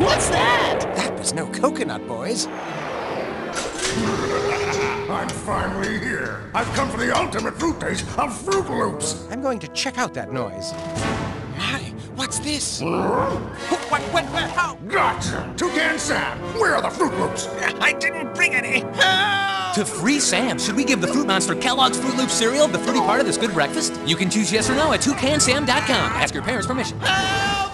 What's that? That was no coconut, boys. I'm finally here. I've come for the ultimate fruit taste of Froot Loops. I'm going to check out that noise. My, what's this? What, what, what, how? Oh. Gotcha! Toucan Sam, where are the Froot Loops? I didn't bring any. Oh. To free Sam, should we give the Fruit Monster Kellogg's Froot Loop cereal the fruity part of this good breakfast? You can choose yes or no at toucansam.com. Ask your parents' permission. Help!